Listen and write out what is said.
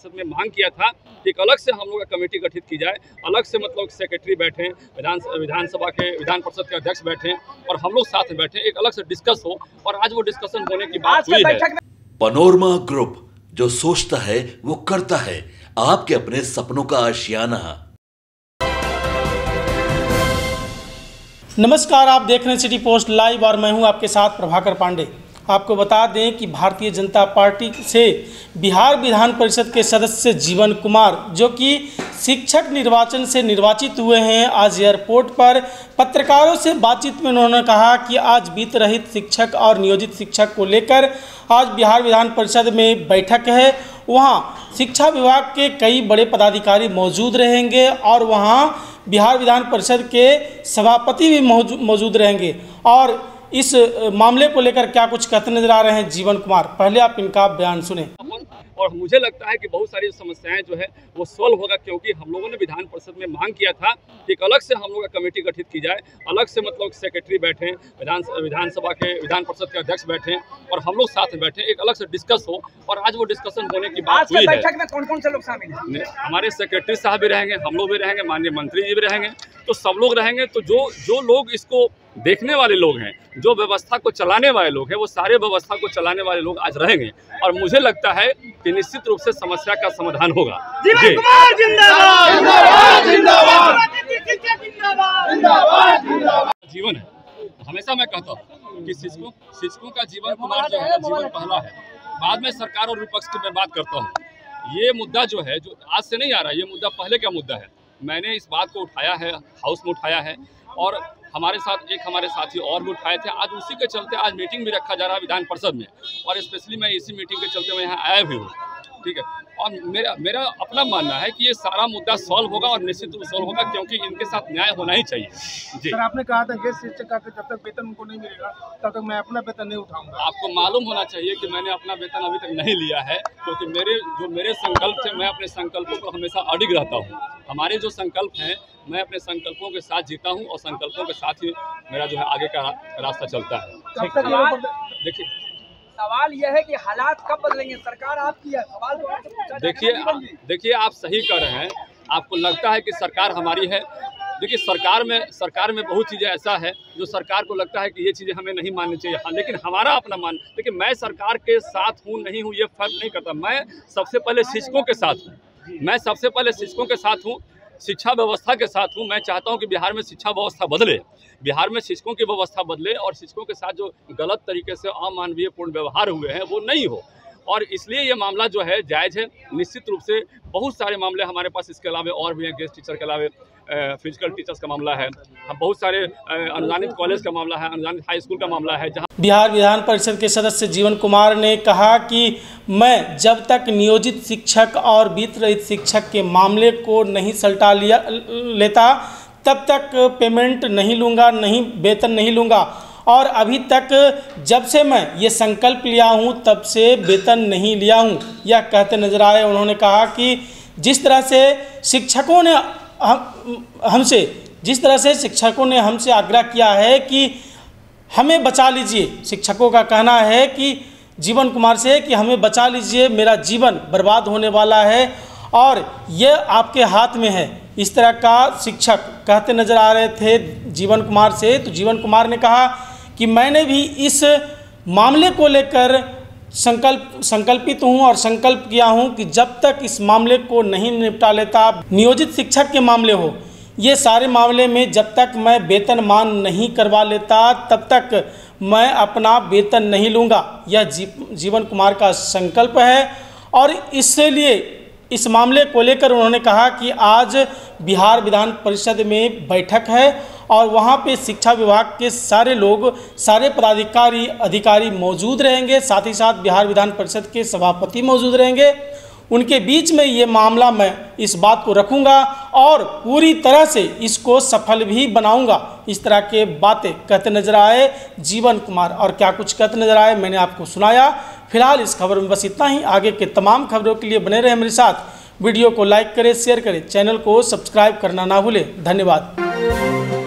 परिषद में मांग किया था कि एक अलग से हम लोग कमेटी गठित की जाए। अलग से मतलब सेक्रेटरी बैठे विधान विधानसभा के विधान परिषद के अध्यक्ष बैठे और हम लोग साथ में बैठे। एक अलग से डिस्कस हो और आज वो डिस्कशन होने की बात हुई है। पनोरमा ग्रुप जो सोचता है वो करता है। आपके अपने सपनों का आशियाना। नमस्कार आप देख रहे हैं सिटी पोस्ट लाइव और मैं हूँ आपके साथ प्रभाकर पांडे। आपको बता दें कि भारतीय जनता पार्टी से बिहार विधान परिषद के सदस्य जीवन कुमार, जो कि शिक्षक निर्वाचन से निर्वाचित हुए हैं, आज एयरपोर्ट पर पत्रकारों से बातचीत में उन्होंने कहा कि आज बीत रहित शिक्षक और नियोजित शिक्षक को लेकर आज बिहार विधान परिषद में बैठक है। वहाँ शिक्षा विभाग के कई बड़े पदाधिकारी मौजूद रहेंगे और वहाँ बिहार विधान परिषद के सभापति भी मौजू- मौजूद रहेंगे और इस मामले को लेकर क्या कुछ कहते नज़र आ रहे हैं? जीवन कुमार पहले आप इनका बयान सुने। और मुझे लगता है कि बहुत सारी समस्याएँ जो है वो सॉल्व होगा क्योंकि हम लोगों ने विधान परिषद में मांग किया था कि एक अलग से हम लोग का कमेटी गठित की जाए अलग से मतलब सेक्रेटरी बैठे विधान विधानसभा के विधान परिषद के अध्यक्ष बैठे और हम लोग साथ में बैठे एक अलग से डिस्कस हो और आज वो डिस्कशन होने की बात हुई है। में कौन कौन से लोग शामिल हैं? हमारे सेक्रेटरी साहब भी रहेंगे हम लोग भी रहेंगे माननीय मंत्री जी भी रहेंगे तो सब लोग रहेंगे तो जो जो लोग इसको देखने वाले लोग हैं जो व्यवस्था को चलाने वाले लोग हैं वो सारे व्यवस्था को चलाने वाले लोग आज रहेंगे। और मुझे लगता है कि निश्चित रूप से समस्या का समाधान होगा। जी। कुमार जिंदाबाद जिंदाबाद। जिंदाबाद जीवन है। हमेशा मैं कहता हूँ कि शिक्षकों शिक्षकों का जीवन कुमार जो है जीवन पहला है। बाद में सरकार और विपक्ष की मैं बात करता हूँ। ये मुद्दा जो है जो आज से नहीं आ रहा ये मुद्दा पहले का मुद्दा है। मैंने इस बात को उठाया है हाउस में उठाया है। और हमारे साथ एक हमारे साथी और भी उठाए थे। आज उसी के चलते आज मीटिंग भी रखा जा रहा है विधान परिषद में। और स्पेशली मैं इसी मीटिंग के चलते मैं यहाँ आया भी हूँ। ठीक है? और मेरा मेरा अपना मानना है कि ये सारा मुद्दा सॉल्व होगा और निश्चित रूप सॉल्व होगा क्योंकि इनके साथ न्याय होना ही चाहिए। जी। सर आपने कहा था गेस्ट शिक्षक का जब तक वेतन उनको नहीं मिलेगा तब तक मैं अपना वेतन नहीं उठाऊँगा। आपको मालूम होना चाहिए कि मैंने अपना वेतन अभी तक नहीं लिया है क्योंकि मेरे जो मेरे संकल्प थे मैं अपने संकल्पों को हमेशा अडिग रहता हूँ। हमारे जो संकल्प हैं मैं अपने संकल्पों के साथ जीता हूँ और संकल्पों के साथ ही मेरा जो है आगे का रास्ता चलता है। देखिए सवाल यह है कि हालात कब बदलेंगे? सरकार आपकी है सवाल तो देखिए। देखिए आप सही कर रहे हैं। आपको लगता है कि सरकार हमारी है। देखिए सरकार में सरकार में बहुत चीज़ें ऐसा है जो सरकार को लगता है कि ये चीज़ें हमें नहीं माननी चाहिए। हाँ लेकिन हमारा अपना मान देखिए मैं सरकार के साथ हूँ नहीं हूँ ये फ़र्क नहीं करता। मैं सबसे पहले शिक्षकों के साथ हूँ। मैं सबसे पहले शिक्षकों के साथ हूँ शिक्षा व्यवस्था के साथ हूँ। मैं चाहता हूँ कि बिहार में शिक्षा व्यवस्था बदले। बिहार में शिक्षकों की व्यवस्था बदले और शिक्षकों के साथ जो गलत तरीके से अमानवीय पूर्ण व्यवहार हुए हैं, वो नहीं हो। और इसलिए ये मामला जो है, जायज़ है। निश्चित रूप से बहुत सारे मामले हमारे पास इसके अलावा और भी हैं गेस्ट टीचर के अलावा। फ़िज़िकल टीचर्स का मामला है। हम बहुत सारे अनुदानित कॉलेज का मामला है, अनुदानित हाई स्कूल का मामला है, जहाँ बिहार विधान परिषद के सदस्य जीवन कुमार ने कहा कि मैं जब तक नियोजित शिक्षक और वित्त रहित शिक्षक के मामले को नहीं सल्टा लिया, लेता, तब तक पेमेंट नहीं लूँगा, नहीं, वेतन नहीं लूँगा। और अभी तक जब से मैं ये संकल्प लिया हूँ, तब से वेतन नहीं लिया हूँ। यह कहते नज़र आए, उन्होंने कहा कि जिस तरह से शिक्षकों ने हम, हमसे, जिस तरह से शिक्षकों ने हमसे आग्रह किया है कि हमें बचा लीजिए, शिक्षकों का कहना है कि, जीवन कुमार से, कि हमें बचा लीजिए, मेरा जीवन बर्बाद होने वाला है और यह आपके हाथ में है। इस तरह का शिक्षक कहते नज़र आ रहे थे जीवन कुमार से तो जीवन कुमार ने कहा कि मैंने भी इस मामले को लेकर संकल्प संकल्पित हूँ और संकल्प किया हूँ कि जब तक इस मामले को नहीं निपटा लेता नियोजित शिक्षक के मामले हो ये सारे मामले में जब तक मैं वेतन मान नहीं करवा लेता तब तक मैं अपना वेतन नहीं लूँगा। यह जी, जीवन कुमार का संकल्प है और इसलिए इस मामले को लेकर उन्होंने कहा कि आज बिहार विधान परिषद में बैठक है और वहाँ पे शिक्षा विभाग के सारे लोग, सारे पदाधिकारी, अधिकारी मौजूद रहेंगे। साथ ही साथ बिहार विधान परिषद के सभापति मौजूद रहेंगे। उनके बीच में ये मामला मैं इस बात को रखूँगा और पूरी तरह से इसको सफल भी बनाऊँगा। इस तरह के बातें कहते नज़र आए जीवन कुमार और क्या कुछ कहते नज़र आए मैंने आपको सुनाया। फ़िलहाल इस खबर में बस इतना ही। आगे के तमाम खबरों के लिए बने रहे मेरे साथ। वीडियो को लाइक करें, शेयर करें, चैनल को सब्सक्राइब करना ना भूलें। धन्यवाद।